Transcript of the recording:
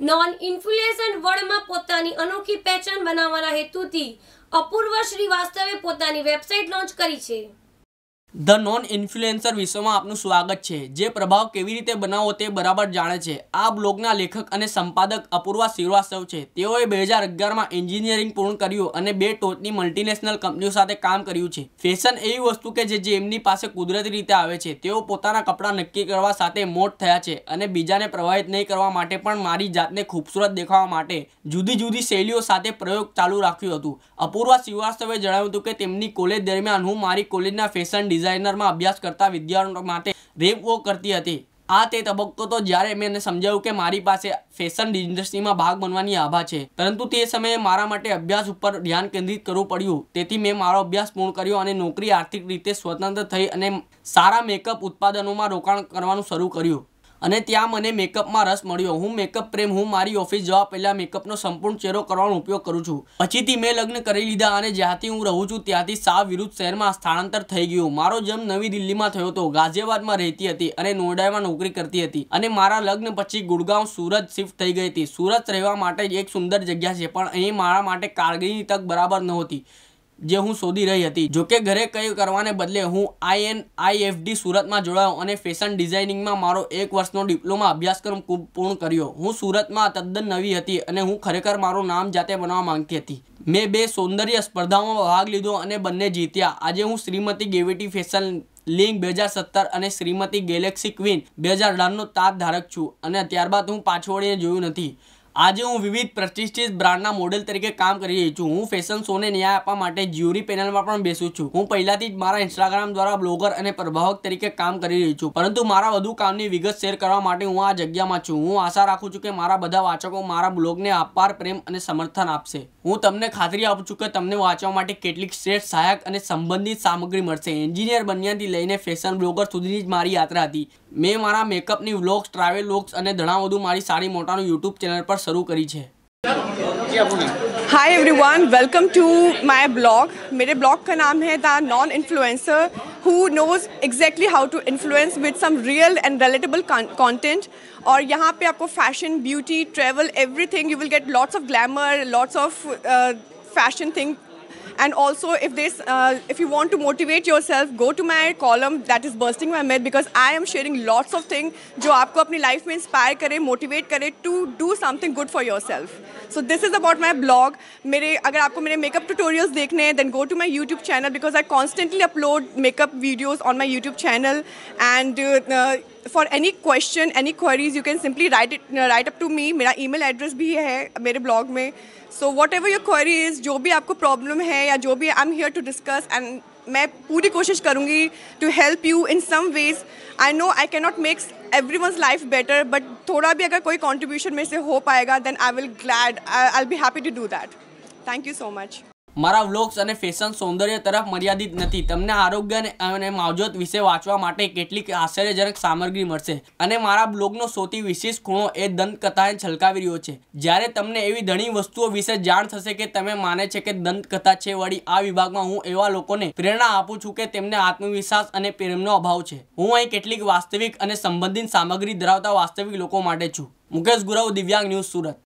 Non influencer વર્લ્ડમાં પોતાની અનોખી પહેચાન બનાવવાના હેતુથી અપૂર્વ શ્રીવાસ્તવે પોતાની વેબસાઇટ લોન્ચ કરી છે. ધ નોન ઇન્ફ્લુએન્સર વિશ્વમાં આપનું સ્વાગત છે. જે પ્રભાવ કેવી રીતે બનાવવો તે બરાબર જાણે છે. આ બ્લોગના લેખક અને સંપાદક અપૂર્વા શ્રીવાસ્તવ છે. તેઓએ બે હજાર અગિયારમાં એન્જિનિયરિંગ પૂર્ણ કર્યું અને બે ટોચની મલ્ટીનેશનલ કંપનીઓ સાથે કામ કર્યું છે. ફેશન એવી વસ્તુ કે જે એમની પાસે કુદરતી રીતે આવે છે. તેઓ પોતાના કપડાં નક્કી કરવા સાથે મોટ થયા છે અને બીજાને પ્રભાવિત નહીં કરવા માટે પણ મારી જાતને ખૂબસૂરત દેખાવા માટે જુદી જુદી શૈલીઓ સાથે પ્રયોગ ચાલુ રાખ્યું હતું. અપૂર્વા શ્રીવાસ્તવે જણાવ્યું હતું કે, તેમની કોલેજ દરમિયાન હું મારી કોલેજના ફેશન ડિઝાઇનરમાં અભ્યાસ કરતા વિદ્યાર્થીઓ માટે રેપ વોક કરતી હતી. આ તે તબક્કો તો જ્યારે મેં એને સમજાવ્યું કે મારી પાસે ફેશન ઇન્ડસ્ટ્રીમાં ભાગ બનવાની આભા છે. પરંતુ તે સમયે મારા માટે અભ્યાસ ઉપર ધ્યાન કેન્દ્રિત કરવું પડ્યું. તેથી મેં મારો અભ્યાસ પૂર્ણ કર્યો અને નોકરી આર્થિક રીતે સ્વતંત્ર થઈ અને સારા મેકઅપ ઉત્પાદનોમાં રોકાણ કરવાનું શરૂ કર્યું. અને ત્યાં મને મેકઅપમાં રસ મળ્યો. હું મેકઅપ પ્રેમ, હું મારી ઓફિસ જવા પહેલાં મેકઅપનો સંપૂર્ણ ચહેરો કરવાનો ઉપયોગ કરું છું. પછીથી મેં લગ્ન કરી લીધા અને જ્યાંથી હું રહું છું ત્યાંથી સાવ વિરુદ્ધ શહેરમાં સ્થળાંતર થઈ ગયું. મારો જન્મ નવી દિલ્હીમાં થયો હતો. ગાઝિયાબાદમાં રહેતી હતી અને નોઈડામાં નોકરી કરતી હતી. અને મારા લગ્ન પછી ગુડગાંવ સુરત શિફ્ટ થઈ ગઈ હતી. સુરત રહેવા માટે એક સુંદર જગ્યા છે, પણ અહીં મારા માટે કારગીરની તક બરાબર નહોતી. જે હું શોધી રહી હતી. જોકે ઘરે કંઈ કરવાને બદલે હું આઈએન આઈએફડી સુરતમાં જોડાયો અને ફેશન ડિઝાઇનિંગમાં મારો એક વર્ષનો ડિપ્લોમા અભ્યાસક્રમ પૂર્ણ કર્યો. હું સુરતમાં તદ્દન નવી હતી અને હું ખરેખર મારું નામ જાતે બનાવવા માંગતી હતી. મેં બે સૌંદર્ય સ્પર્ધાઓમાં ભાગ લીધો અને બંને જીત્યા. આજે હું શ્રીમતી ગેવિટી ફેશન લિંક બે હજાર સત્તર અને શ્રીમતી ગેલેક્સી ક્વીન બે હજાર અઢારનો તાત ધારક છું અને ત્યારબાદ હું પાછું વળીને જોયું નથી. આજે હું વિવિધ પ્રતિષ્ઠિત બ્રાન્ડના મોડેલ તરીકે કામ કરી રહી છું. હું ફેશન શોને ન્યાય આપવા માટે જ્યુરી પેનલમાં પણ બેસું છું. હું પહેલાથી જ મારા ઇન્સ્ટાગ્રામ દ્વારા બ્લોગર અને પ્રભાવક તરીકે કામ કરી રહી છું. પરંતુ મારા વધુ કામની વિગત શેર કરવા માટે હું આ જગ્યામાં છું. હું આશા રાખું છું કે મારા બધા વાચકો મારા બ્લોગને અપાર પ્રેમ અને સમર્થન આપશે. હું તમને ખાતરી આપું છું કે તમને વાંચવા માટે કેટલીક શ્રેષ્ઠ, સહાયક અને સંબંધિત સામગ્રી મળશે. એન્જિનિયર બન્યાથી લઈને ફેશન બ્લોગર સુધીની જ મારી યાત્રા હતી. મેં મારા મેકઅપની વ્લોગ્સ ટ્રાવેલ વ્લોગ્સ અને ઘણા વધુ મારી સારી મોટાનું યુટ્યુબ ચેનલ પર શરૂ કરી છે hi everyone welcome to my blog मेरे ब्लॉग का नाम है the non influencer who knows exactly how to influence with some real and relatable content और यहाँ पे आपको fashion beauty travel everything you will get lots of glamour lots of fashion thing and also if this uh, if you want to motivate yourself go to my column that is bursting my myth because i am sharing lots of things जो आपको अपनी life में inspire करे motivate करे to do something good for yourself so this is about my blog मेरे अगर आपको मेरे मेकअप ट्यूटोरियल्स देखने हैं then go to my YouTube channel because I constantly upload makeup videos on my YouTube channel and for any question any queries you can simply write it write up to me मेरा email address भी है मेरे blog में. So whatever your query is जो भी आपको problem है या जो भी I am here to discuss and मैं पूरी कोशिश करूँगी to help you in some ways I know I can not makes every one's life better but थोड़ा भी अगर कोई कॉन्ट्रीब्यूशन मेरे से हो पाएगा then I will glad I be happy to do that thank you so much મારા vlogs અને ફેશન સૌંદર્ય તરફ મર્યાદિત નથી. તમને આરોગ્ય અને માવજત વિશે વાંચવા માટે કેટલીક આશ્ચર્યજનક સામગ્રી મળશે. અને મારા બ્લોગનો સૌથી વિશેષ ખૂણો એ દંતકથાને છલકાવી રહ્યો છે. જ્યારે તમને એવી ઘણી વસ્તુઓ વિશે જાણ થશે કે તમે માને છે કે દંતકથા છે વળી આ વિભાગમાં હું એવા લોકોને પ્રેરણા આપું છું કે તેમને આત્મવિશ્વાસ અને પ્રેમનો અભાવ છે. હું અહીં કેટલીક વાસ્તવિક અને સંબંધિત સામગ્રી ધરાવતા વાસ્તવિક લોકો માટે છું. મુકેશ ગુરવ, દિવ્યાંગ ન્યૂઝ સુરત.